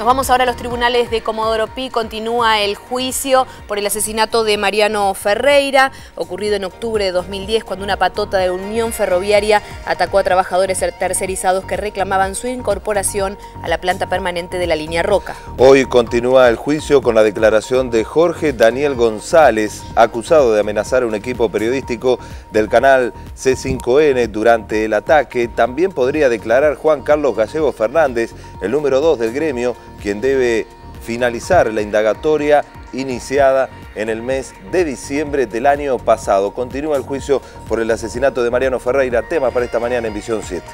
Nos vamos ahora a los tribunales de Comodoro Pi. Continúa el juicio por el asesinato de Mariano Ferreira, ocurrido en octubre de 2010, cuando una patota de Unión Ferroviaria atacó a trabajadores tercerizados que reclamaban su incorporación a la planta permanente de la línea Roca. Hoy continúa el juicio con la declaración de Jorge Daniel González, acusado de amenazar a un equipo periodístico del canal C5N durante el ataque. También podría declarar Juan Carlos Gallego Fernández, el número 2 del gremio, quien debe finalizar la indagatoria iniciada en el mes de diciembre del año pasado. Continúa el juicio por el asesinato de Mariano Ferreira, tema para esta mañana en Visión 7.